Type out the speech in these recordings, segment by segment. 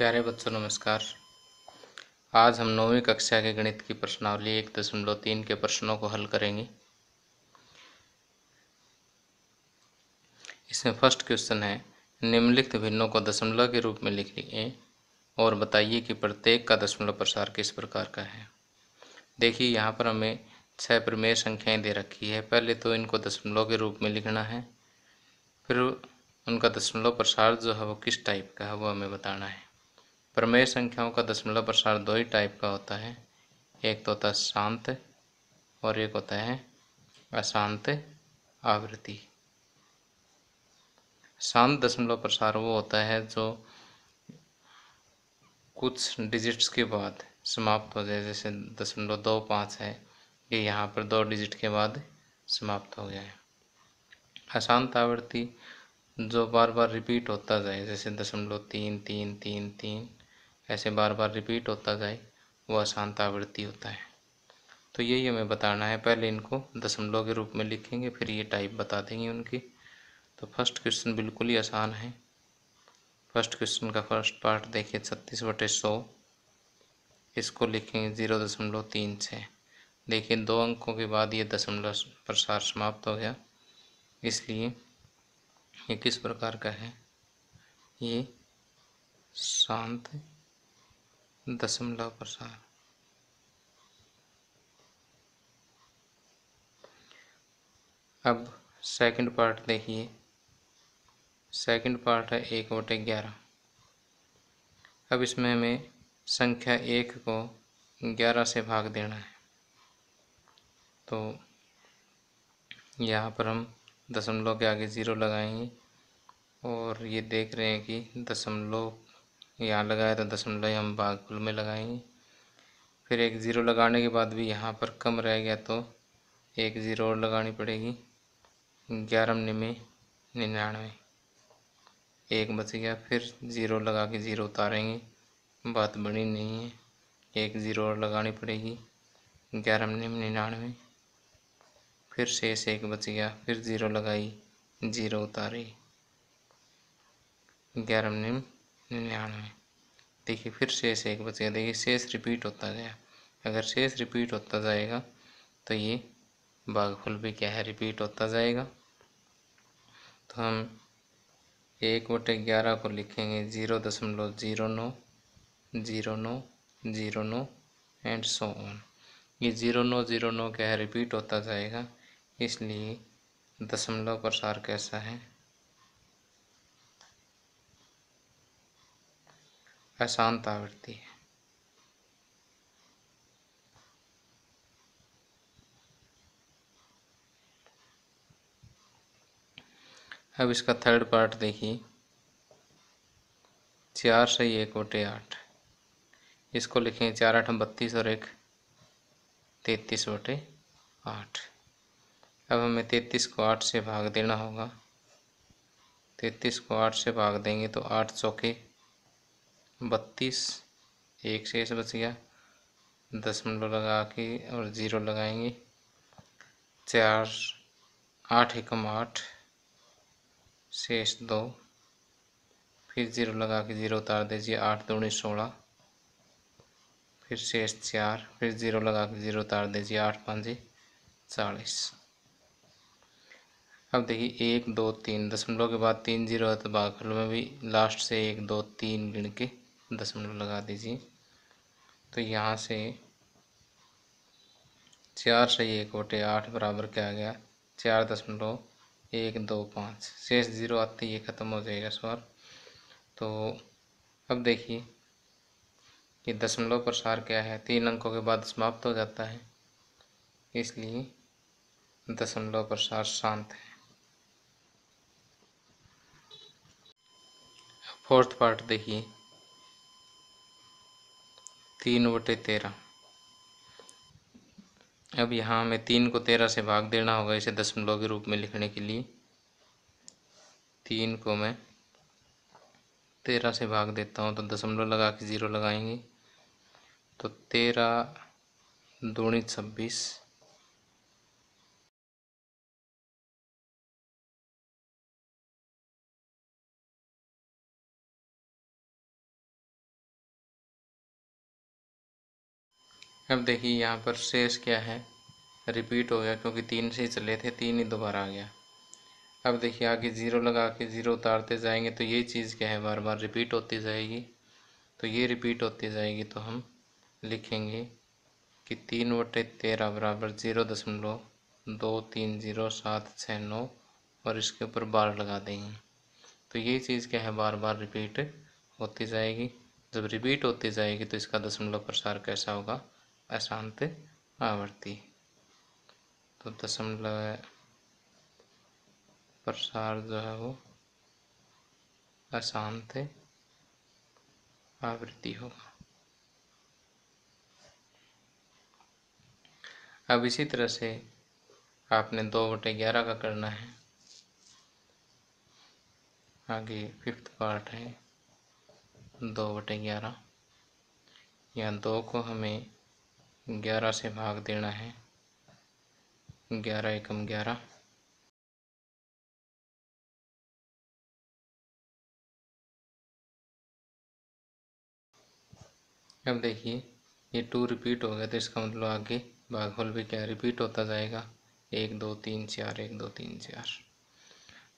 प्यारे बच्चों, नमस्कार। आज हम नौवीं कक्षा के गणित की प्रश्नावली एक दशमलव तीन के प्रश्नों को हल करेंगे। इसमें फ़र्स्ट क्वेश्चन है, निम्नलिखित भिन्नों को दशमलव के रूप में लिखिए और बताइए कि प्रत्येक का दशमलव प्रसार किस प्रकार का है। देखिए, यहाँ पर हमें छह प्रमेय संख्याएँ दे रखी है। पहले तो इनको दशमलव के रूप में लिखना है, फिर उनका दशमलव प्रसार जो है वो किस टाइप का है वो हमें बताना है। प्रमेय संख्याओं का दशमलव प्रसार दो ही टाइप का होता है। एक तो होता है शांत और एक होता है अशांत आवृत्ति। शांत दशमलव प्रसार वो होता है जो कुछ डिजिट्स के बाद समाप्त हो जाए, जैसे दशमलव दो पाँच है, ये यहाँ पर दो डिजिट के बाद समाप्त हो है अशांत आवृत्ति जो बार बार रिपीट होता जाए, जैसे दशमलव तीन तीन तीन तीन ऐसे बार बार रिपीट होता जाए, वो अशांत आवृत्ति होता है। तो यही हमें बताना है। पहले इनको दशमलव के रूप में लिखेंगे, फिर ये टाइप बता देंगे उनकी। तो फ़र्स्ट क्वेश्चन बिल्कुल ही आसान है। फ़र्स्ट क्वेश्चन का फ़र्स्ट पार्ट देखिए छत्तीस बटे सौ। इसको लिखेंगे ज़ीरो दशमलव तीन छः देखिए दो अंकों के बाद ये दशमलव प्रसार समाप्त हो गया। इसलिए ये किस प्रकार का है? ये शांत दशमलव प्रसार अब सेकंड पार्ट देखिए। सेकंड पार्ट है एक बटे ग्यारह। अब इसमें हमें संख्या एक को ग्यारह से भाग देना है। तो यहाँ पर हम दशमलव के आगे ज़ीरो लगाएँगे और ये देख रहे हैं कि दशमलव यहाँ लगाया तो दशमलव हम भागफल में लगाएँगे। फिर एक ज़ीरो लगाने के बाद भी यहाँ पर कम रह गया तो एक ज़ीरो और लगानी पड़ेगी। ग्यारह निमे निन्यानवे। एक बच गया, फिर ज़ीरो लगा के ज़ीरो उतारेंगे। बात बड़ी नहीं है, एक ज़ीरो और लगानी पड़ेगी। ग्यारह निन्यानवे। फिर शेष एक बच गया, फिर ज़ीरो लगाई ज़ीरो उतारी। ग्यारह निम निन्यानवे देखिए, फिर शेष एक बच गया। देखिए, शेष रिपीट होता गया। अगर शेष रिपीट होता जाएगा तो ये भागफल भी क्या है? रिपीट होता जाएगा। तो हम एक बटे ग्यारह को लिखेंगे। ज़ीरो दशमलव ज़ीरो नौ ज़ीरो नौ ज़ीरो नौ एंड सो ऑन ये ज़ीरो नौ ज़ीरो नौ क्या है? रिपीट होता जाएगा। इसलिए दशमलव प्रसार कैसा है? अशांत आवृत्ति है। अब इसका थर्ड पार्ट देखिए। चार से एक बटे आठ। इसको लिखें चार आठ बत्तीस और एक तैतीस बटे आठ। अब हमें तैतीस को आठ से भाग देना होगा। तैतीस को आठ से भाग देंगे तो आठ चौके बत्तीस, एक शेष बच गया। दशमलव लगा के और ज़ीरो लगाएँगे। चार, आठ एकम आठ, शेष दो। फिर ज़ीरो लगा के ज़ीरो उतार दीजिए, आठ दूनी सोलह। फिर शेष चार, फिर ज़ीरो लगा के ज़ीरो उतार दीजिए, आठ पाँच चालीस। अब देखिए, एक, दो, तीन दशमलव के बाद तीन ज़ीरो है तो भागफल में भी लास्ट से एक, दो, तीन गिन के दशमलव लगा दीजिए। तो यहाँ से चार से एक बटे आठ बराबर क्या आ गया? चार दशमलव एक दो पाँच। शेष ज़ीरो आते ये ख़त्म हो जाएगा सवाल तो अब देखिए कि दशमलव प्रसार क्या है? तीन अंकों के बाद समाप्त हो जाता है। इसलिए दशमलव प्रसार शांत है। फोर्थ पार्ट देखिए। तीन बटे तेरह। अब यहाँ हमें तीन को तेरह से भाग देना होगा इसे दशमलव के रूप में लिखने के लिए। तीन को मैं तेरह से भाग देता हूँ तो दशमलव लगा के ज़ीरो लगाएँगे। तो तेरह दूनी छब्बीस अब देखिए यहाँ पर शेष क्या है? रिपीट हो गया क्योंकि तीन से ही चले थे, तीन ही दोबारा आ गया। अब देखिए आगे ज़ीरो लगा के ज़ीरो उतारते जाएँगे तो ये चीज़ क्या है? बार बार रिपीट होती जाएगी। तो ये रिपीट होती जाएगी तो हम लिखेंगे कि तीन बटे तेरह बराबर ज़ीरो दशमलव दो तीन ज़ीरो सात छः नौ और इसके ऊपर बार लगा देंगे। तो ये चीज़ क्या है? बार बार रिपीट होती जाएगी। जब रिपीट होती जाएगी तो इसका दशमलव प्रसार कैसा होगा? अशांत आवर्ती। तो दशमलव प्रसार जो है वो अशांत आवृत्ति होगा। अब इसी तरह से आपने दो बटे ग्यारह का करना है। आगे फिफ्थ पार्ट है, दो बटे ग्यारह। या दो को हमें ग्यारह से भाग देना है। ग्यारह एकम ग्यारह। अब देखिए, ये टू रिपीट हो गया तो इसका मतलब आगे भागफल भी क्या रिपीट होता जाएगा? एक, दो, तीन, चार, एक, दो, तीन, चार।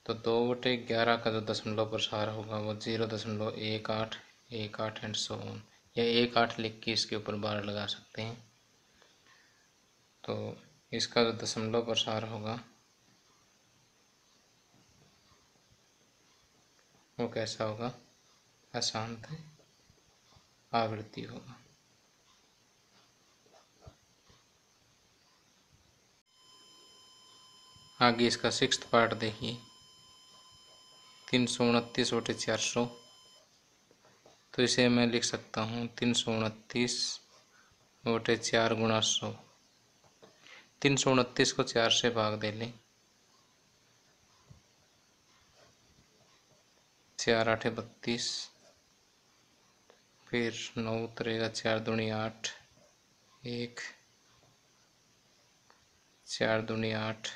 तो दो बटे ग्यारह का जो दशमलव प्रसार होगा, वो ज़ीरो दशमलव एक आठ एक आठ एंड सो या एक आठ लिख के इसके ऊपर बार लगा सकते हैं। तो इसका जो दशमलव प्रसार होगा। वो कैसा होगा? अशांत आवृत्ति होगा। आगे इसका सिक्स पार्ट देखिए। तीन सौ उनतीस बटे चार सौ। तो इसे मैं लिख सकता हूँ, तीन सौ उनतीस बटे चार गुणा सौ। तीन सौ उनतीस को चार से भाग दे लें। चार आठ बत्तीस, फिर नौ उतरेगा, चार दूनी आठ, एक, चार दूनी आठ,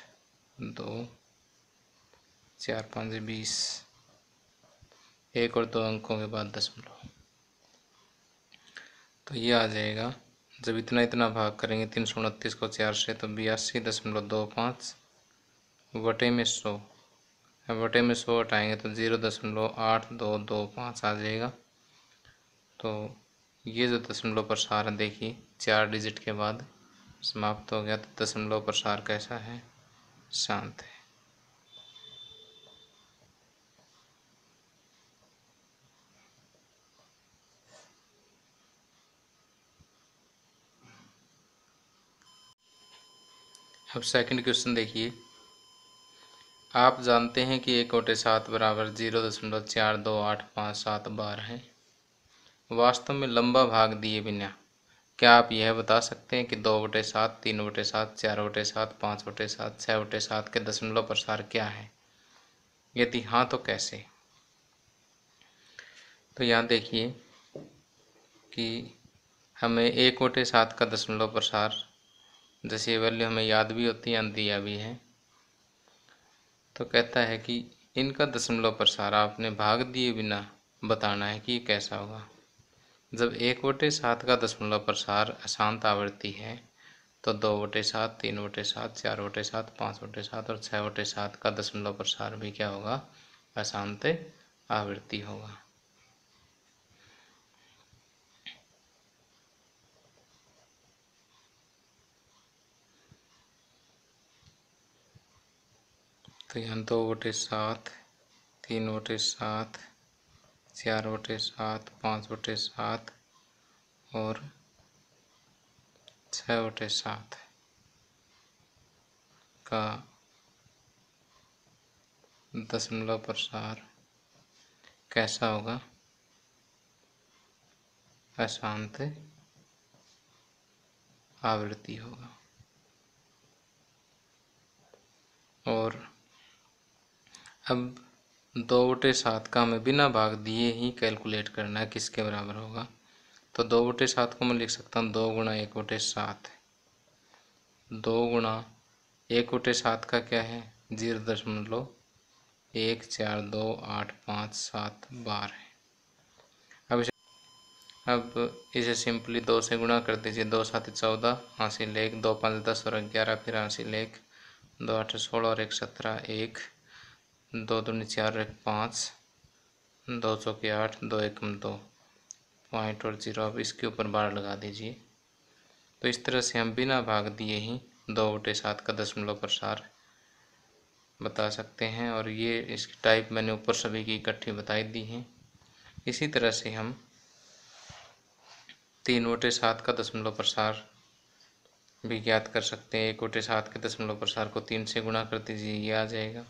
दो, चार पाँच बीस, एक और दो अंकों के बाद दस दशमलव तो ये आ जाएगा। जब इतना इतना भाग करेंगे, तीन सौ उनतीस को चार से तो बयासी दशमलव दो पाँच वटे में सौ। वटे में सौ हटाएँगे तो ज़ीरो दशमलव आठ दो दो पाँच आ जाएगा। तो ये जो दशमलव प्रसार है, देखिए, चार डिजिट के बाद समाप्त हो गया तो दशमलव प्रसार कैसा है? शांत है। अब सेकंड क्वेश्चन देखिए। आप जानते हैं कि एक कोटे सात बराबर ज़ीरो दशमलव चार दो आठ पाँच सात बार है। वास्तव में लंबा भाग दिए बिना क्या आप यह बता सकते हैं कि दो बटे सात, तीन बटे सात, चार बटे सात, पाँच बटे सात छः बटे सात के दशमलव प्रसार क्या है? यदि हाँ तो कैसे? तो यहाँ देखिए कि हमें एक बटे सात का दशमलव प्रसार जैसे ये वैल्यू हमें याद भी होती है दिया भी है। तो कहता है कि इनका दशमलव प्रसार आपने भाग दिए बिना बताना है कि ये कैसा होगा। जब एक बटे सात का दशमलव प्रसार अशांत आवृत्ति है तो दो बटे सात, तीन बटे सात, चार बटे सात, पाँच बटे सात और छः बटे सात का दशमलव प्रसार भी क्या होगा? अशांत आवृत्ति होगा। तो यहाँ दो बटे सात, तीन बटे सात, चार बटे सात, पाँच बटे सात और छः बटे सात का दशमलव प्रसार कैसा होगा? अशांत आवृत्ति होगा। और अब दो बटे सात का हमें बिना भाग दिए ही कैलकुलेट करना है किसके बराबर होगा। तो दो बटे सात को मैं लिख सकता हूँ, दो गुणा एक बटे सात दो गुणा एक बटे सात का क्या है? ज़ीरो दशमलव एक चार दो आठ पाँच सात बार है। अब इसे अब इसे सिंपली दो से गुणा कर दीजिए, दो सात चौदह हासिल एक दो पाँच दस और ग्यारह, फिर हासिल एक दो आठ सोलह और एक सत्रह, एक दो दूनी चार एक पाँच, दो चौके आठ, दो एकम दो। पॉइंट और ज़ीरो अब इसके ऊपर बार लगा दीजिए। तो इस तरह से हम बिना भाग दिए ही दो बटे सात का दशमलव प्रसार बता सकते हैं। और ये इसकी टाइप मैंने ऊपर सभी की इकट्ठी बताई दी है। इसी तरह से हम तीन बटे सात का दशमलव प्रसार भी ज्ञात कर सकते हैं। एक बटे सात के दशमलव प्रसार को तीन से गुणा कर दीजिए, ये आ जाएगा।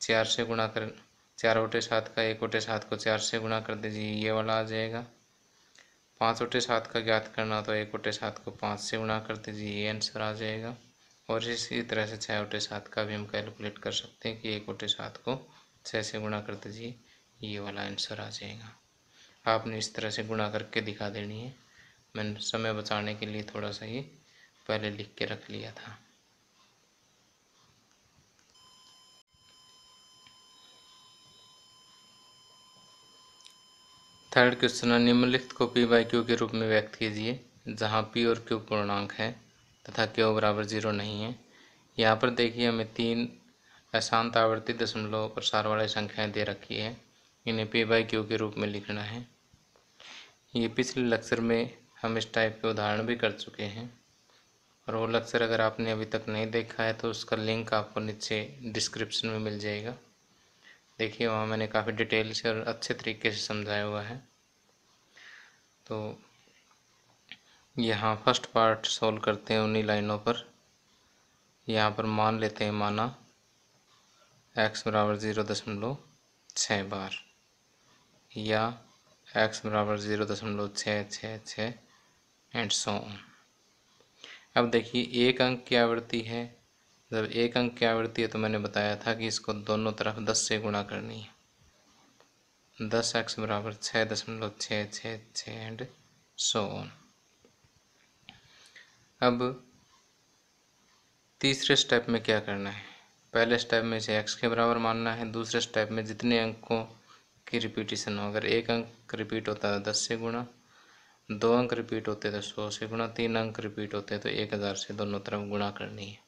चार से गुणा कर, चार बटे सात का, एक बटे सात को चार से गुणा कर दीजिए, ये वाला आ जाएगा। पाँच बटे सात का ज्ञात करना तो एक बटे सात को पाँच से गुणा कर दीजिए, ये आंसर आ जाएगा। और इसी तरह से छः बटे सात का भी हम कैलकुलेट कर सकते हैं कि एक बटे सात को छः से गुणा कर दीजिए, ये वाला आंसर आ जाएगा। आपने इस तरह से गुणा करके दिखा देनी है। मैंने समय बचाने के लिए थोड़ा सा ये पहले लिख के रख लिया था। थर्ड क्वेश्चन है निम्नलिखित को पी बाई क्यू के रूप में व्यक्त कीजिए, जहाँ पी और क्यू पूर्णांक है, तथा क्यू बराबर ज़ीरो नहीं है। यहाँ पर देखिए, हमें तीन अशांत आवर्ती दशमलव प्रसार वाली संख्याएँ दे रखी है। इन्हें पी बाई क्यू के रूप में लिखना है। ये पिछले लेक्चर में हम इस टाइप के उदाहरण भी कर चुके हैं। और वो लेक्चर अगर आपने अभी तक नहीं देखा है तो उसका लिंक आपको नीचे डिस्क्रिप्शन में मिल जाएगा। देखिए, वहाँ मैंने काफ़ी डिटेल से और अच्छे तरीके से समझाया हुआ है। तो यहाँ फ़र्स्ट पार्ट सॉल्व करते हैं उन्हीं लाइनों पर। यहाँ पर मान लेते हैं माना एक्स बराबर ज़ीरो दशमलव छः बार या एक्स बराबर ज़ीरो दशमलव छः छः छः एंड सो अब देखिए, एक अंक की आवृत्ति है। जब एक अंक की आवृत्ति है तो मैंने बताया था कि इसको दोनों तरफ़ दस से गुणा करनी है। दस एक्स बराबर छः दशमलव छः छः छः एंड सो ऑन अब तीसरे स्टेप में क्या करना है? पहले स्टेप में इसे एक्स के बराबर मानना है, दूसरे स्टेप में जितने अंकों की रिपीटिशन हो, अगर एक अंक रिपीट होता है दस से गुणा, दो अंक रिपीट होते तो सौ से गुणा, तीन अंक रिपीट होते तो एक हज़ार से दोनों तरफ़ गुणा करनी है।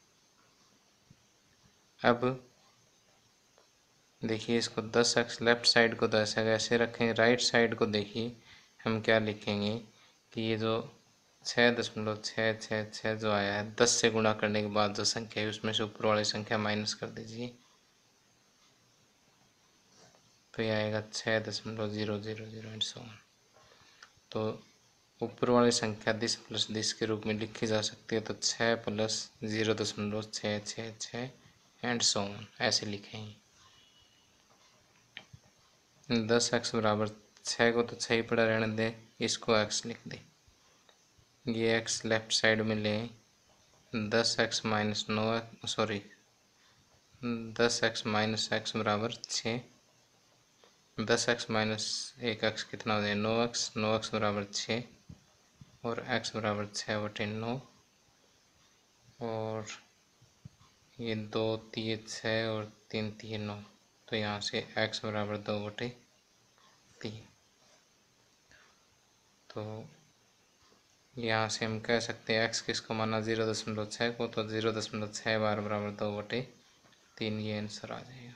अब देखिए, इसको दस एक्स लेफ़्ट साइड को दस ऐसा ऐसे रखेंगे राइट साइड को देखिए, हम क्या लिखेंगे कि ये जो छः दशमलव छः छः छः जो आया है, दस से गुणा करने के बाद जो संख्या है, उसमें से ऊपर वाली संख्या माइनस कर दीजिए। तो ये आएगा छः दशमलव zero zero zero and so तो ऊपर वाली संख्या दिस प्लस दिस के रूप में लिखी जा सकती है तो छः प्लस ज़ीरो दशमलव छः छः छः एंड सो ऐसे लिखेंगे। दस एक्स बराबर छः को तो छः ही पड़ा रहने दे, इसको एक्स लिख दे। ये एक्स लेफ़्ट साइड में ले, दस एक्स माइनस नौ सॉरी दस एक्स माइनस एक्स बराबर छः दस एक्स माइनस एक एक्स कितना हो जाए? नौ एक्स नौ एक्स बराबर छः और एक्स बराबर छः बटे नौ, और ये दो तीन छः और तीन तीन नौ तो यहाँ से एक्स बराबर दो बटे तीन तो यहाँ से हम कह सकते हैं, x किसको माना ज़ीरो दशमलव छः को तो ज़ीरो दशमलव छः बार बराबर दो बटे तीन, ये आंसर आ जाएगा।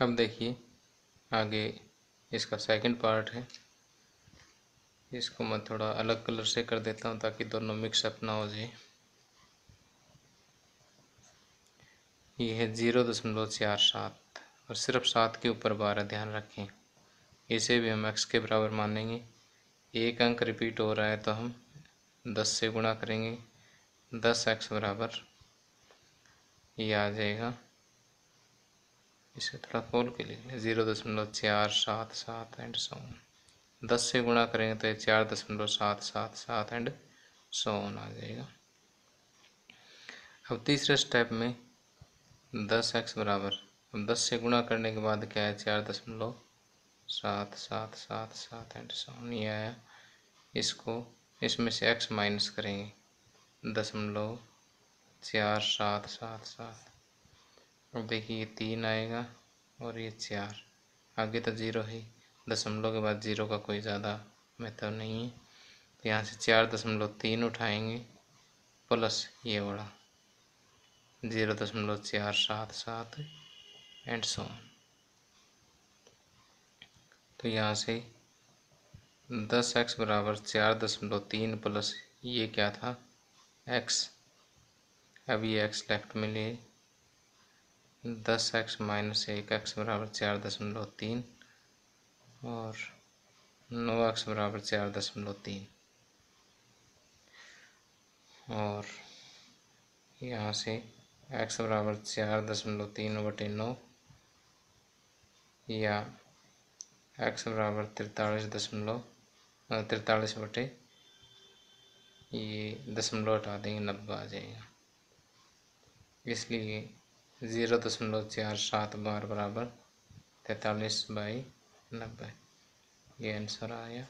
अब देखिए, आगे इसका सेकंड पार्ट है। इसको मैं थोड़ा अलग कलर से कर देता हूँ ताकि दोनों मिक्सअप ना हो जाए। ये है ज़ीरो दशमलव चार सात और सिर्फ़ सात के ऊपर बारह ध्यान रखें। इसे भी हम एक्स के बराबर मानेंगे। एक अंक रिपीट हो रहा है तो हम दस से गुणा करेंगे। दस एक्स बराबर, ये आ जाएगा। इसे थोड़ा खोल के लिख लें। ज़ीरो दशमलव चार सात सात एंड सो दस से गुणा करेंगे तो चार दशमलव सात सात सात एंड सो आ जाएगा। अब तीसरे स्टेप में दस एक्स बराबर। अब दस से गुणा करने के बाद क्या है? चार दशमलव सात सात सात सात एंड सो ये आया। इसको इसमें से एक्स माइनस करेंगे। दशमलव चार सात सात सात। अब देखिए ये तीन आएगा और ये चार। आगे तो ज़ीरो है। दशमलव के बाद ज़ीरो का कोई ज़्यादा महत्व नहीं है। तो यहाँ से चार दशमलव तीन उठाएँगे, प्लस ये बड़ा ज़ीरो दशमलव चार सात सात एंड सो तो यहाँ से दस एक्स बराबर चार दशमलव तीन प्लस ये क्या था? एक्स ये एक्स लेफ़्ट में लिए। दस एक्स माइनस एक एक्स बराबर चार दशमलव तीन। और नौ एक्स बराबर चार दशमलव तीन। और यहाँ से एक्स बराबर चार दशमलव तीन बटे नौ या एक्स बराबर तिरतालीस दशमलव तिरतालीस बटे, ये दशमलव हटा देंगे, नब्बे आ जाएगा। इसलिए ज़ीरो दशमलव चार सात बार बराबर तैतालीस बाई नब्बे। ये आंसर आया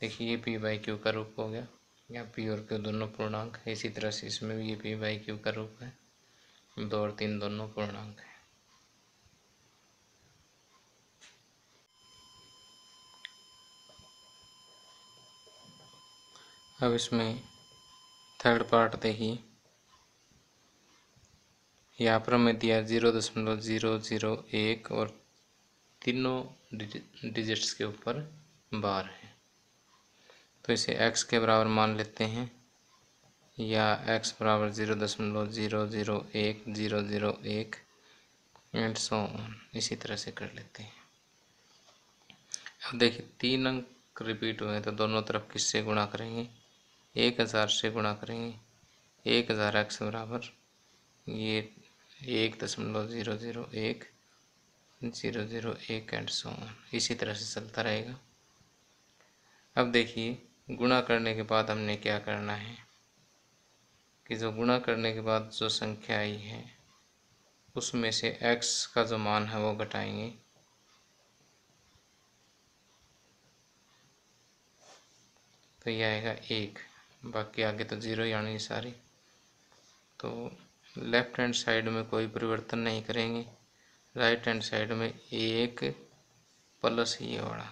देखिए, ये पी बाई क्यू का रूप हो गया। या पी और क्यू दोनों पूर्णांक है। इसी तरह से इसमें भी ये पी बाई क्यू का रूप है। दो और तीन दोनों पूर्णांक है। अब इसमें थर्ड पार्ट देखिए। यहाँ पर हमें दिया ज़ीरो दशमलव ज़ीरो ज़ीरो एक और तीनों डिजिट्स के ऊपर बार है। तो इसे x के बराबर मान लेते हैं, या x बराबर ज़ीरो दशमलव ज़ीरो ज़ीरो एक ज़ीरो ज़ीरो एक एंड सो ऑन इसी तरह से कर लेते हैं। अब देखिए, तीन अंक रिपीट हुए तो दोनों तरफ़ किससे गुणा करेंगे? एक हज़ार से गुणा करेंगे। एक हज़ार एक्स बराबर ये एक दशमलव ज़ीरो ज़ीरो एक ज़ीरो ज़ीरो एक एंड सो ऑन इसी तरह से चलता रहेगा। अब देखिए, गुणा करने के बाद हमने क्या करना है? कि जो गुणा करने के बाद जो संख्या आई है, उसमें से x का जो मान है वो घटाएँगे। तो यह आएगा एक। बाकी आगे तो ज़ीरो आनी सारी। तो लेफ़्ट हैंड साइड में कोई परिवर्तन नहीं करेंगे। राइट हैंड साइड में एक प्लस ये वाला।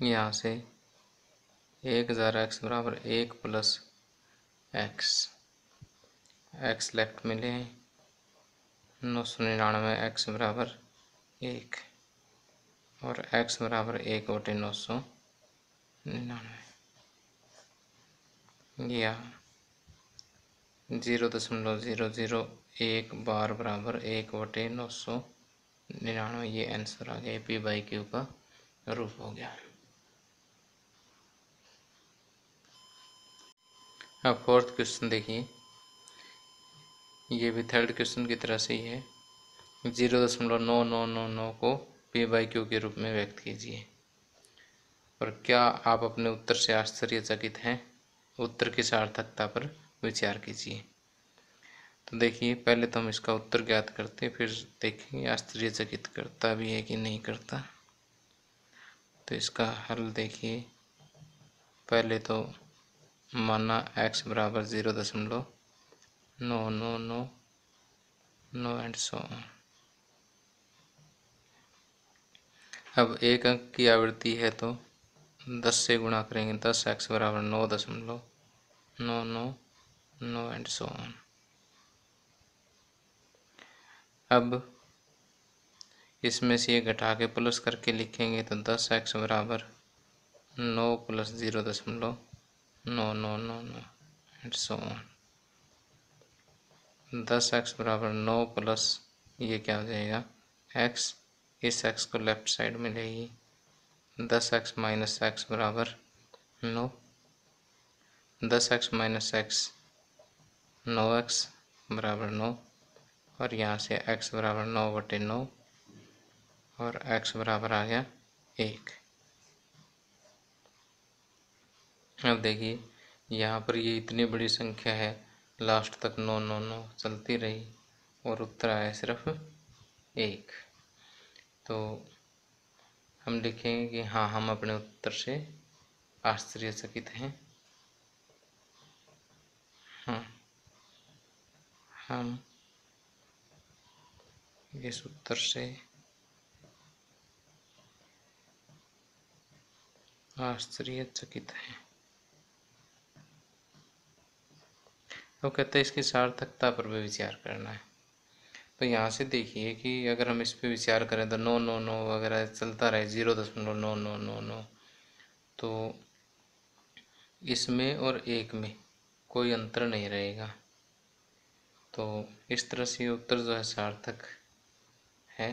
यहाँ से एक हज़ार एक्स बराबर एक प्लस एक्स। एक्स लेफ़्ट में लें, नौ सौ निन्यानवे एक्स बराबर एक। और एक्स बराबर एक बटे नौ सौ निन्यानवे। या। ज़ीरो दशमलव ज़ीरो ज़ीरो एक बार बराबर एक बटे नौ सौ निन्यानवे, ये आंसर आ गया पी बाई क्यू का रूप हो गया। अब फोर्थ क्वेश्चन देखिए। ये भी थर्ड क्वेश्चन की तरह से ही है। ज़ीरो दशमलव नौ नौ नौ नौ को पी बाई क्यू के रूप में व्यक्त कीजिए। और क्या आप अपने उत्तर से आश्चर्यचकित हैं? उत्तर की सार्थकता पर विचार कीजिए। तो देखिए, पहले तो हम इसका उत्तर ज्ञात करते फिर देखेंगे आश्चर्यचकित करता भी है कि नहीं करता। तो इसका हल देखिए। पहले तो माना एक्स बराबर ज़ीरो दशमलव नौ नौ नौ, नो एंड सो। अब एक अंक की आवृत्ति है तो दस से गुणा करेंगे, दस एक्स बराबर नौ दशमलव नौ नौ नौ एंड सो ऑन अब इसमें से ये घटा के प्लस करके लिखेंगे तो दस एक्स बराबर नौ प्लस ज़ीरो दशमलव नौ नौ नौ नौ एंड सो ऑन दस एक्स बराबर नौ प्लस ये क्या हो जाएगा? एक्स इस एक्स को लेफ़्ट साइड में लेगी दस एक्स माइनस एक्स बराबर नौ, दस एक्स माइनस एक्स नौ एक्स बराबर नौ, और यहाँ से एक्स बराबर नौ बटे नौ, और एक्स बराबर आ गया एक। अब देखिए, यहाँ पर ये इतनी बड़ी संख्या है, लास्ट तक नौ नौ नौ चलती रही, और उत्तर आया सिर्फ़ एक। तो हम लिखेंगे कि हाँ हम अपने उत्तर से आश्चर्यचकित हैं। हाँ हम इस उत्तर से आश्चर्यचकित हैं। तो कहते हैं, इसकी सार्थकता पर भी विचार करना है। तो यहाँ से देखिए कि अगर हम इस पर विचार करें तो नो नो नो वगैरह चलता रहे, ज़ीरो दशमलव नो नो नो नो। तो इसमें और एक में कोई अंतर नहीं रहेगा। तो इस तरह से उत्तर जो है सार्थक है।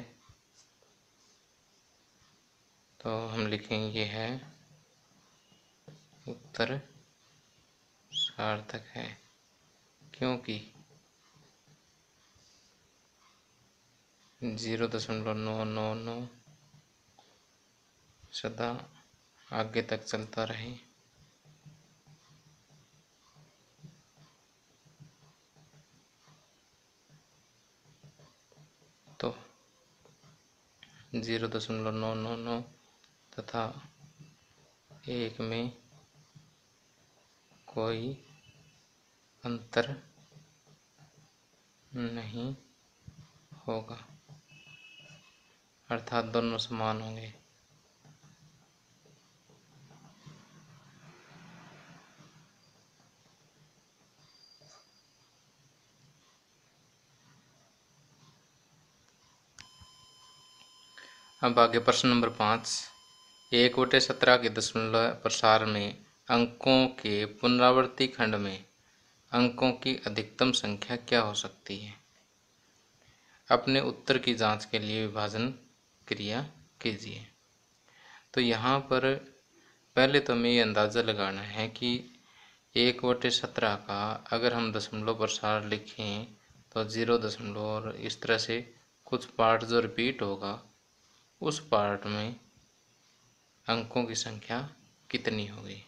तो हम लिखेंगे है, उत्तर सार्थक है, क्योंकि ज़ीरो दशमलव नौ नौ नौ। सदा आगे तक चलता रहे। तो ज़ीरो दशमलव नौ नौ नौ तथा एक में कोई अंतर नहीं होगा। अर्थात दोनों समान होंगे। अब आगे प्रश्न नंबर पाँच। एक बटे सत्रह के दशमलव प्रसार में अंकों के पुनरावृत्ति खंड में अंकों की अधिकतम संख्या क्या हो सकती है? अपने उत्तर की जाँच के लिए विभाजन क्रिया कीजिए। तो यहाँ पर पहले तो हमें ये अंदाज़ा लगाना है कि एक बटे सत्रह का अगर हम दशमलव प्रसार लिखें तो ज़ीरो दशमलव और इस तरह से कुछ पार्ट जो रिपीट होगा, उस पार्ट में अंकों की संख्या कितनी होगी?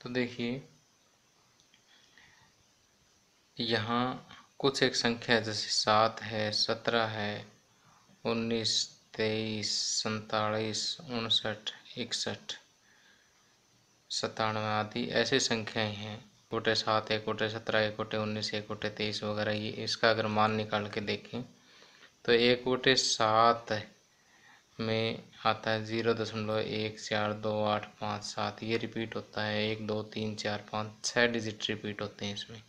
तो देखिए, यहाँ कुछ एक संख्या जैसे सात है, सत्रह है उन्नीस, तेईस, सैंतालीस, उनसठ, इकसठ, सत्तानवे आदि ऐसे संख्याएँ हैं। कोटे सात, एक कोटे सत्रह, एक कोटे उन्नीस, एक कोटे तेईस वगैरह ये इसका अगर मान निकाल के देखें तो एक कोटे सात में आता है ज़ीरो दशमलव एक चार दो आठ पाँच सात। ये रिपीट होता है एक, दो, तीन, चार, पाँच छः डिजिट रिपीट होते हैं इसमें।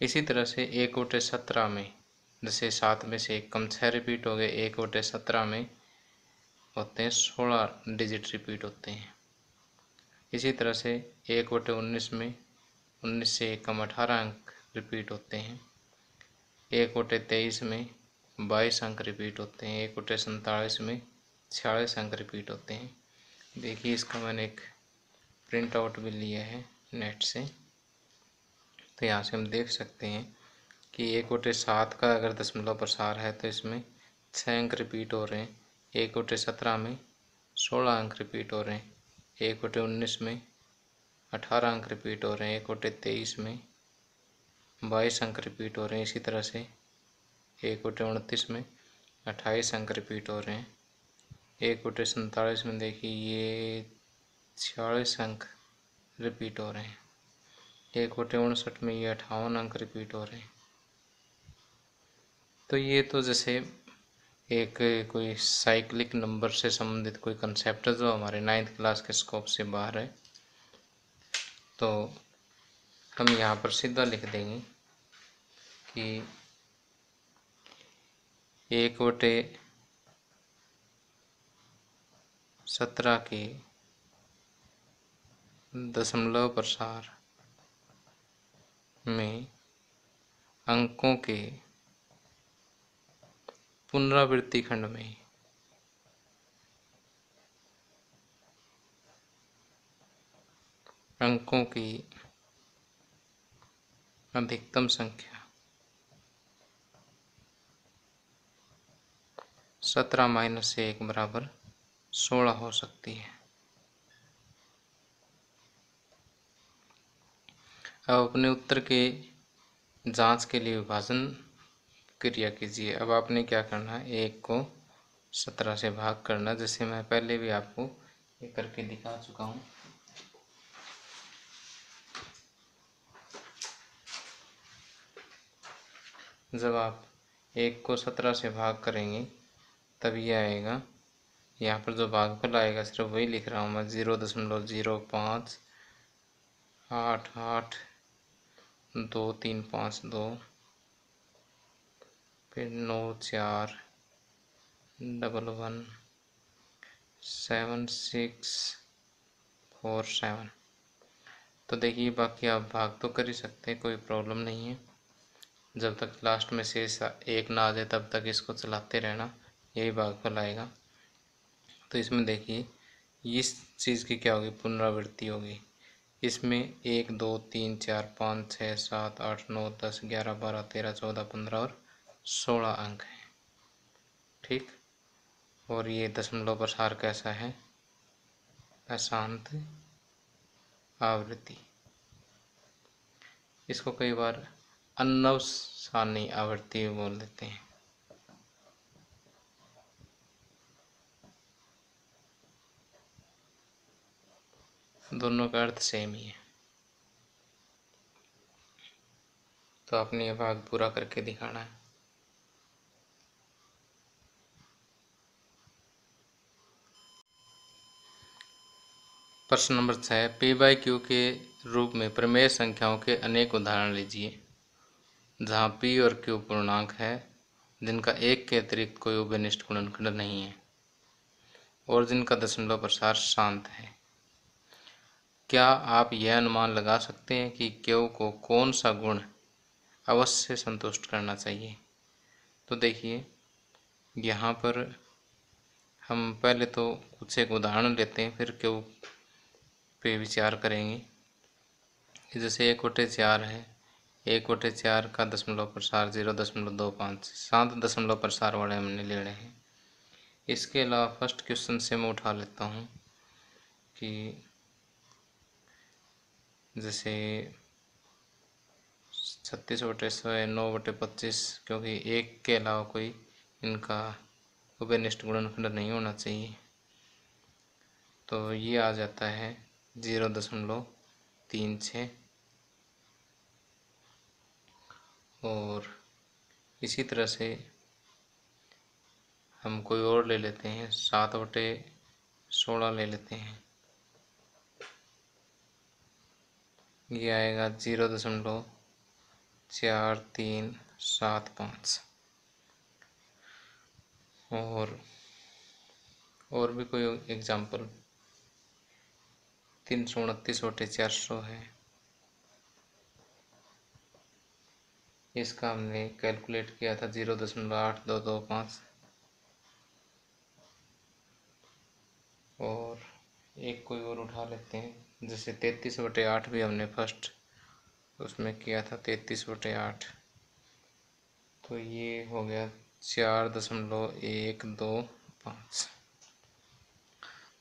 इसी तरह से एक कोटे सत्रह में जैसे सात में से एक कम छः रिपीट हो गए, एक बटे सत्रह में होते हैं, सोलह डिजिट रिपीट होते हैं। इसी तरह से एक बटे उन्नीस में उन्नीस से एक कम अठारह अंक रिपीट होते हैं। एक बटे तेईस में बाईस अंक रिपीट होते हैं। एक बटे सैंतालीस में छियालीस अंक रिपीट होते हैं। देखिए, इसका मैंने एक प्रिंट आउट भी लिया है नेट से। तो यहाँ से हम देख सकते हैं कि एक बटे सात का अगर दशमलव प्रसार है तो इसमें छः अंक रिपीट हो रहे हैं। एक बटे सत्रह में सोलह अंक रिपीट हो रहे हैं। एक बटे उन्नीस में अठारह अंक रिपीट हो रहे हैं। एक बटे तेईस में बाईस अंक रिपीट हो रहे हैं। इसी तरह से एक बटे उनतीस में अट्ठाईस अंक रिपीट हो रहे हैं। एक बटे सैंतालीस में देखिए, ये छियालीस अंक रिपीट हो रहे हैं। एक बटे उनसठ में ये अठावन अंक रिपीट हो रहे हैं। तो ये तो जैसे एक कोई साइक्लिक नंबर से संबंधित कोई कंसेप्ट जो हमारे नाइन्थ क्लास के स्कोप से बाहर है। तो हम यहाँ पर सीधा लिख देंगे कि एक बटे सत्रह के दशमलव प्रसार में अंकों के पुनरावृत्ति खंड में अंकों की अधिकतम संख्या। सत्रह माइनस एक बराबर सोलह हो सकती है। अब अपने उत्तर के जाँच के लिए विभाजन क्रिया कीजिए। अब आपने क्या करना है? एक को सत्रह से भाग करना, जैसे मैं पहले भी आपको ये करके दिखा चुका हूँ। जब आप एक को सत्रह से भाग करेंगे, तब ये आएगा। यहाँ पर जो भागफल आएगा, सिर्फ़ वही लिख रहा हूँ मैं। ज़ीरो दशमलव ज़ीरो पाँच, आठ आठ, दो, तीन, पाँच, दो फिर नौ चार double one seven six four seven तो देखिए, बाकी आप भाग तो कर ही सकते हैं, कोई प्रॉब्लम नहीं है। जब तक लास्ट में शेष एक ना आ जाए, तब तक इसको चलाते रहना, यही भागफल आएगा तो इसमें देखिए, इस चीज़ की क्या होगी, पुनरावृत्ति होगी। इसमें एक, दो, तीन, चार, पाँच, छः, सात, आठ, नौ, दस, ग्यारह, बारह, तेरह, चौदह, पंद्रह और सोलह अंक हैं। ठीक? और ये दशमलव प्रसार कैसा है? अशांत आवृत्ति। इसको कई बार अन्नवसानी आवृत्ति बोल देते हैं। दोनों का अर्थ सेम ही है। तो आपने यह भाग पूरा करके दिखाना है। प्रश्न नंबर छः पी बाई क्यू के रूप में प्रमेय संख्याओं के अनेक उदाहरण लीजिए, जहाँ पी और क्यू पूर्णांक है, जिनका एक के अतिरिक्त कोई उभयनिष्ठ गुणनखंड नहीं है, और जिनका दशमलव प्रसार शांत है। क्या आप यह अनुमान लगा सकते हैं कि क्यू को कौन सा गुण अवश्य संतुष्ट करना चाहिए? तो देखिए, यहाँ पर हम पहले तो कुछ एक उदाहरण लेते हैं, फिर क्यू पे विचार करेंगे। जैसे एक बटे चार है, एक बटे चार का दशमलव प्रसार ज़ीरो दशमलव दो पाँच, सात दशमलव प्रसार वाले हमने ले रहे हैं। इसके अलावा फ़र्स्ट क्वेश्चन से मैं उठा लेता हूँ कि जैसे छत्तीस बटे सौ है नौ बटे पच्चीस, क्योंकि एक के अलावा कोई इनका उभयनिष्ठ गुणनखंड नहीं होना चाहिए। तो ये आ जाता है ज़ीरो दशमलव तीन छः और इसी तरह से हम कोई और ले लेते हैं, सात बटे सोलह ले लेते हैं। ये आएगा ज़ीरो दशमलव चार तीन सात पाँच। और और भी कोई एग्जांपल तीन सौ उनतीस बटे चार सौ है। इसका हमने कैलकुलेट किया था ज़ीरो दशमलव आठ दो दो पाँच। और एक कोई और उठा लेते हैं, जैसे तैतीस बटे आठ भी हमने फ़र्स्ट उसमें किया था तैतीस बटे आठ। तो ये हो गया चार दशमलव एक दो पाँच।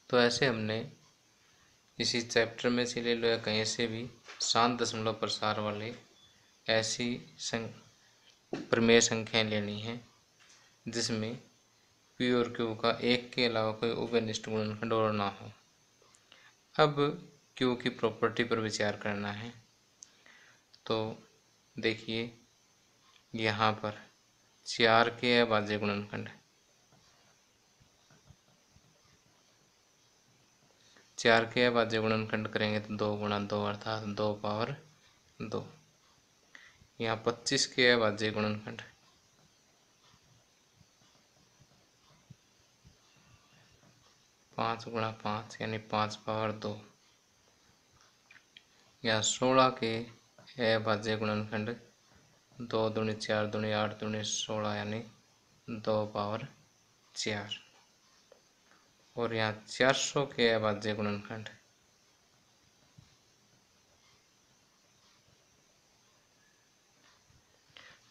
तो ऐसे हमने इसी चैप्टर में से ले लो या कहीं से भी शांत दशमलव प्रसार वाले ऐसी सं प्रमेय संख्याएँ लेनी है, जिसमें पी और क्यू का एक के अलावा कोई उभयनिष्ठ गुणनखंड और ना हो। अब क्यू की प्रॉपर्टी पर विचार करना है। तो देखिए, यहाँ पर चार के अभाज्य गुणनखंड। चार के बाद अभाज्य गुणनखंड करेंगे तो दो गुणा दो अर्थात दो पावर दो। यहाँ पच्चीस के है वाज्य गुणनखंड पाँच गुणा पाँच यानी पाँच पावर दो। यहाँ सोलह के है भाज्य गुणनखंड दो दूनी चार दूनी आठ दूनी सोलह यानी दो पावर चार। और यहाँ चार सौ के अभाज्य गुणनखंड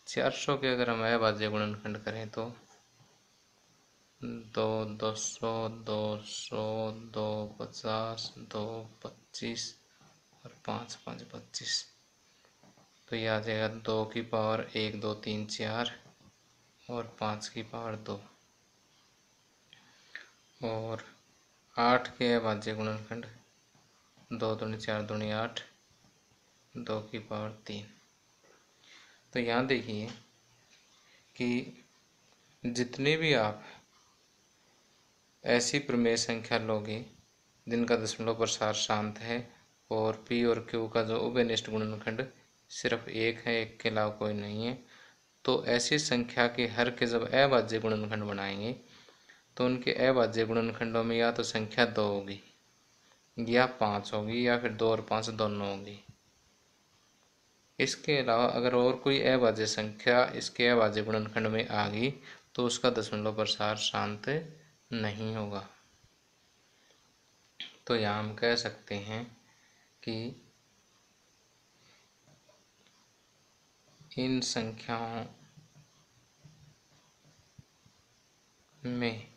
चार सौ के अगर हम अभाज्य गुणनखंड करें तो? दो दो सौ दो सौ, दो पचास, दो पच्चीस और पाँच पाँच, पच्चीस। तो ये आ जाएगा दो की पावर एक, दो, तीन, चार और पाँच की पावर दो। और आठ के अभाज्य गुणनखंड। दो दूनी चार दूनी आठ, दो की पावर तीन। तो यहाँ देखिए कि जितने भी आप ऐसी प्रमेय संख्या लोगे, जिनका दशमलव प्रसार शांत है और पी और क्यू का जो उभयनिष्ठ गुणनखंड सिर्फ़ एक है, एक के अलावा कोई नहीं है तो ऐसी संख्या के हर के जब अभाज्य गुणनखंड बनाएँगे तो उनके अभाज्य गुणनखंडों में या तो संख्या दो होगी, या पाँच होगी, या फिर दो और पाँच दोनों होगी। इसके अलावा अगर और कोई अभाज्य संख्या इसके अभाज्य गुणनखंड में आ गई तो उसका दशमलव प्रसार शांत नहीं होगा। तो यहाँ हम कह सकते हैं कि इन संख्याओं में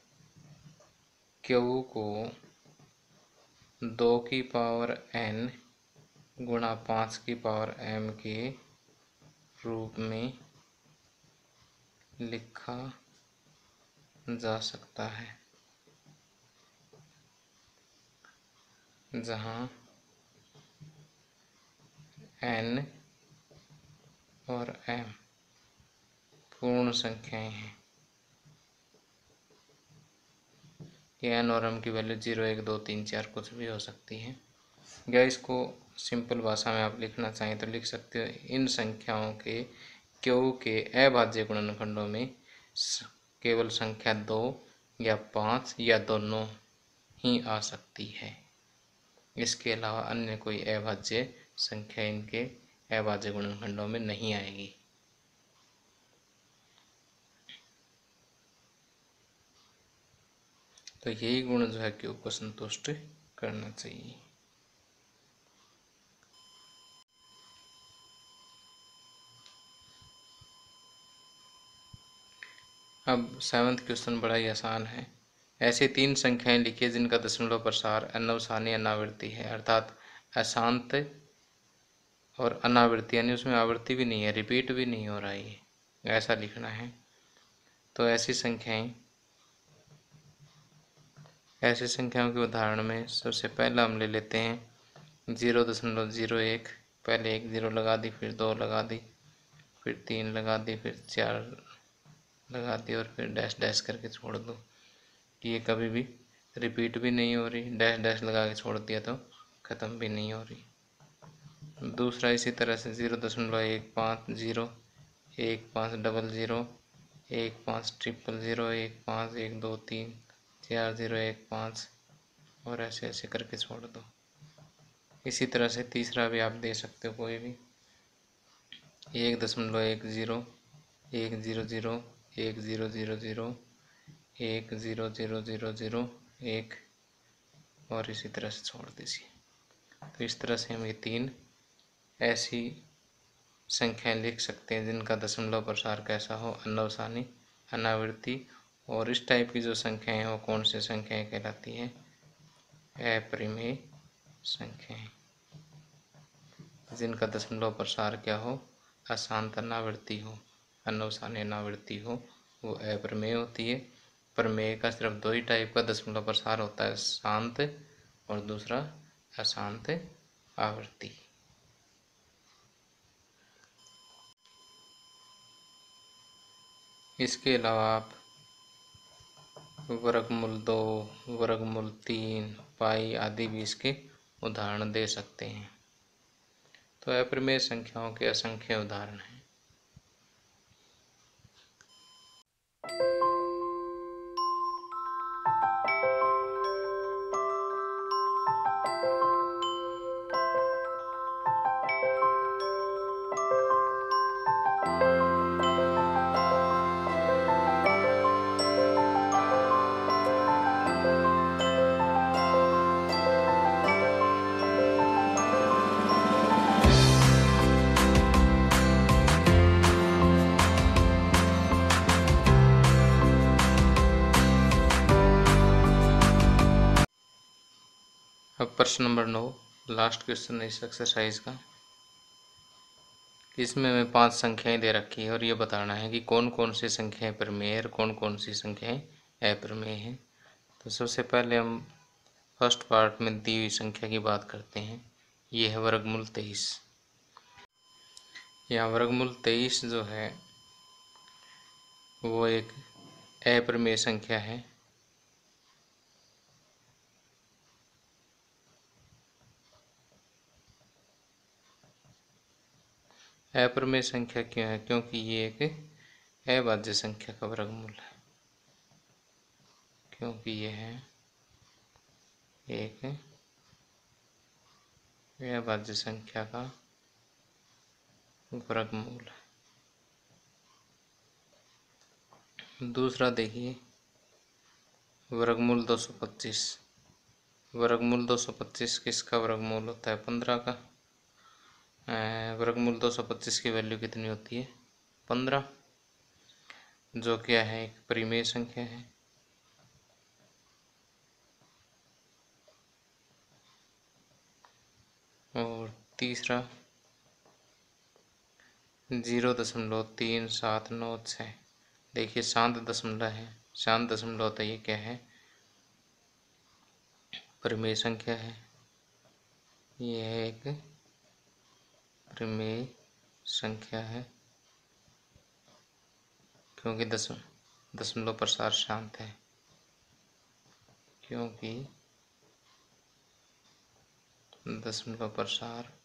क्यू को दो की पावर एन गुणा पाँच की पावर एम के रूप में लिखा जा सकता है। जहाँ एन और एम पूर्ण संख्याएँ हैं। एन और एम की वैल्यू ज़ीरो एक, दो, तीन, चार कुछ भी हो सकती है। या इसको सिंपल भाषा में आप लिखना चाहें तो लिख सकते हो। इन संख्याओं के क्यों के अभाज्य गुणनखंडों में केवल संख्या दो या पाँच या दोनों ही आ सकती है। इसके अलावा अन्य कोई अभाज्य संख्या इनके अभाज्य गुणनखंडों में नहीं आएगी। तो यही गुण जो है क्यू को संतुष्ट करना चाहिए। अब सेवन्थ क्वेश्चन बड़ा ही आसान है। ऐसे तीन संख्याएँ लिखिए जिनका दशमलव प्रसार अनवसानी अनावृत्ति है, अर्थात अशांत और अनावृत्ति, यानी उसमें आवृत्ति भी नहीं है रिपीट भी नहीं हो रहा है, ऐसा लिखना है। तो ऐसी संख्याएँ ऐसी संख्याओं के उदाहरण में सबसे पहला हम ले लेते हैं। ज़ीरो दशमलव ज़ीरो एक, पहले एक ज़ीरो लगा दी, फिर दो लगा दी, फिर तीन लगा दी, फिर चार लगा दी और फिर डैश डैश करके छोड़ दो। ये कभी भी रिपीट भी नहीं हो रही, डैश डैश लगा के छोड़ दिया तो ख़त्म भी नहीं हो रही। दूसरा इसी तरह से ज़ीरो दशमलव एक पाँच ज़ीरो, एक पाँच डबल ज़ीरो, एक पाँच ट्रिपल ज़ीरो, एक पाँच, एक दो तीन चार ज़ीरो एक पाँच और ऐसे ऐसे करके छोड़ दो। इसी तरह से तीसरा भी आप दे सकते हो कोई भी। एक दशमलव एक ज़ीरो एक ज़ीरो ज़ीरो, एक ज़ीरो ज़ीरो ज़ीरो, एक ज़ीरो ज़ीरो ज़ीरो ज़ीरो, एक और इसी तरह से छोड़ दीजिए। तो इस तरह से हम ये तीन ऐसी संख्याएँ लिख सकते हैं जिनका दशमलव प्रसार कैसा हो। अनवसानी, अनावृत्ति और इस टाइप की जो संख्याएँ हैं, वो कौन सी संख्याएँ कहलाती हैं? अप्रिमेय संख्याएँ। जिनका दशमलव प्रसार क्या हो? अशांत अनावृत्ति हो अनवसानी अनावृत्ति हो, वो अप्रमेय होती है। प्रमेय का सिर्फ़ दो ही टाइप का दशमलव प्रसार होता है, शांत और दूसरा अशांत आवृत्ति। इसके अलावा आप वर्गमूल दो, वर्गमूल तीन, पाई आदि भी इसके उदाहरण दे सकते हैं। तो अप्रमेय संख्याओं के असंख्य उदाहरण हैं। प्रश्न नंबर नौ लास्ट क्वेश्चन है इस एक्सरसाइज का। इसमें हमें पाँच संख्याएँ दे रखी है और ये बताना है कि कौन कौन सी संख्याएँ प्रमेय और कौन कौन सी संख्याएँ अप्रमेय हैं। तो सबसे पहले हम फ़र्स्ट पार्ट में दी हुई संख्या की बात करते हैं। ये है वर्गमूल तेईस। यहाँ वर्गमूल तेईस जो है, वो एक अप्रमेय संख्या है। अप्रमेय संख्या क्यों है? क्योंकि ये एक अभाज्य संख्या का वर्गमूल है। क्योंकि ये है, एक अभाज्य संख्या का वर्गमूल है। दूसरा देखिए, वर्गमूल 225 वर्गमूल 225 किसका वर्गमूल होता है? पंद्रह का। वर्गमूल 225 की वैल्यू कितनी होती है? पंद्रह, जो क्या है एक परिमेय संख्या है। और तीसरा, ज़ीरो दशमलव तीन सात नौ छः देखिए शांत दशमलव है। शांत दशमलव तो ये क्या है? परिमेय संख्या है। यह एक परिमेय संख्या है। क्योंकि दशम दशमलव प्रसार शांत है। क्योंकि दशमलव प्रसार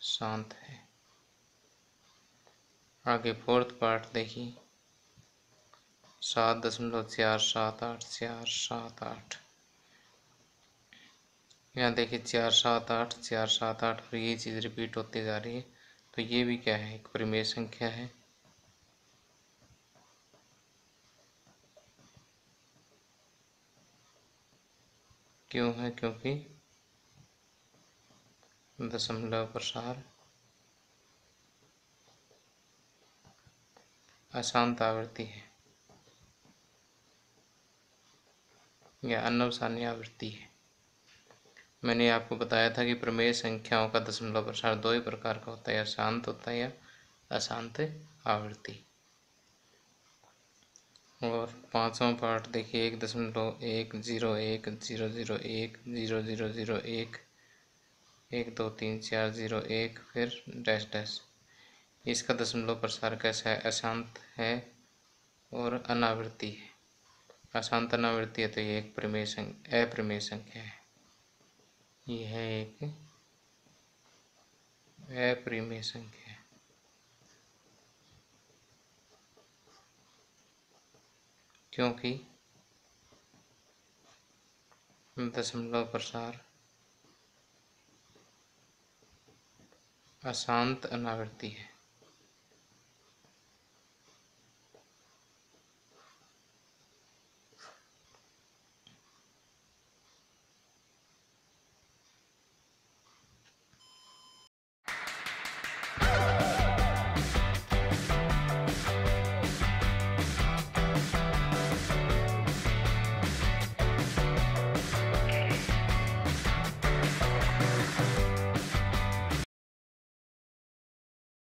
शांत है। आगे फोर्थ पार्ट देखिए। सात दशमलव चार, सात आठ, चार, सात आठ। यहाँ देखिए चार सात आठ, चार सात आठ और ये चीज़ रिपीट होती जा रही है। तो ये भी क्या है? एक परिमेय संख्या है। क्यों है? क्योंकि दशमलव प्रसार अशांत आवृत्ति है। या अनवसानी आवृत्ति है। मैंने आपको बताया था कि प्रमेय संख्याओं का दशमलव प्रसार दो ही प्रकार का होता है, या शांत होता है या अशांत आवृत्ति। और पांचवा पार्ट देखिए, एक दशमलव एक ज़ीरो एक, ज़ीरो ज़ीरो एक, ज़ीरो ज़ीरो ज़ीरो एक एक दो तीन चार ज़ीरो एक, फिर डैश डैश। इसका दशमलव प्रसार कैसा है? अशांत है और अनावृत्ति है। अशांत अनावृत्ति है तो ये एक प्रमेय संख्या, अप्रमेय संख्या है। यह एक अप्रीमेय संख्या क्योंकि दशमलव प्रसार अशांत अनावृत्ति है।